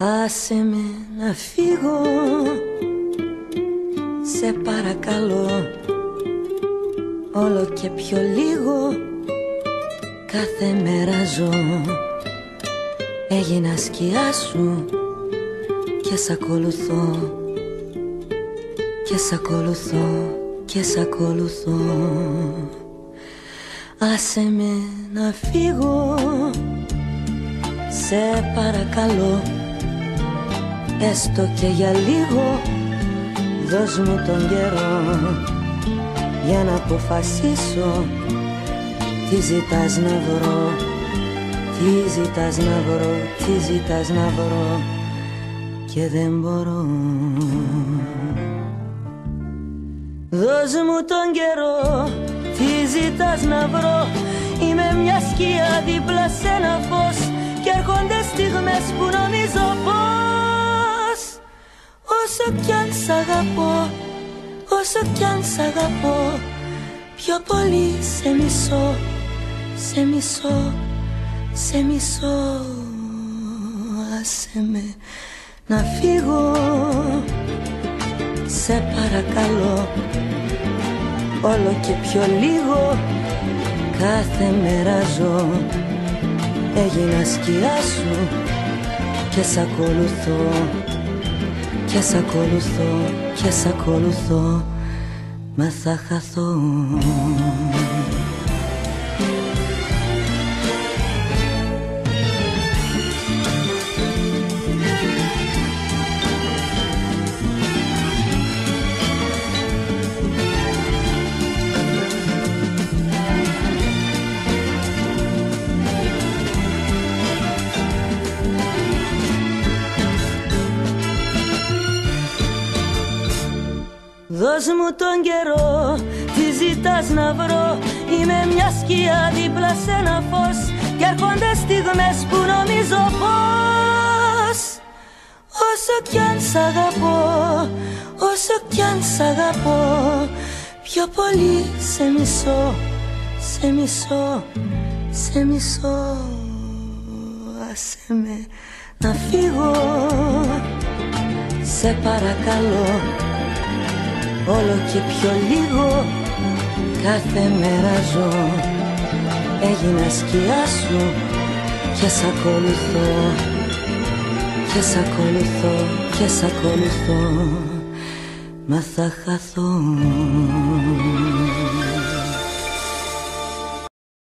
Άσε με να φύγω. Σε παρακαλώ Όλο και πιο λίγο Κάθε μέρα ζω. Έγινα σκιά σου Και σ' ακολουθώ. Και σ' ακολουθώ Και σ' ακολουθώ. Άσε με να φύγω. Σε παρακαλώ Έστω και για λίγο Δώσ' μου τον καιρό Για να αποφασίσω Τι ζητάς να βρω Τι ζητάς να βρω Τι ζητάς να βρω Και δεν μπορώ. Δώσ' μου τον καιρό Τι ζητάς να βρω Είμαι μια σκιά δίπλα σε ένα φως Όσο κι αν σ' αγαπώ, όσο κι αν σ' αγαπώ Πιο πολύ σε μισώ, σε μισώ, σε μισώ. Άσε με να φύγω, σε παρακαλώ Όλο και πιο λίγο, κάθε μέρα ζω. Έγινα σκιά σου και σ' ακολουθώ και σ' ακολουθώ και σ' ακολουθώ Μα θα χαθώ Δώσ' μου τον καιρό, τι ζητάς να βρω. Είμαι μια σκιά δίπλα σε ένα φως Κι έρχονται στιγμές που νομίζω πως Όσο κι αν σ' αγαπώ, όσο κι αν σ' αγαπώ Πιο πολύ σε μισώ, σε μισώ, σε μισώ. Άσε με να φύγω, σε παρακαλώ όλο και πιο λίγο. Κάθε μέρα ζω. Έγινα σκιά σου. Και σ' ακολουθώ. Και σ' ακολουθώ. Και σ' ακολουθώ. Μα θα χαθώ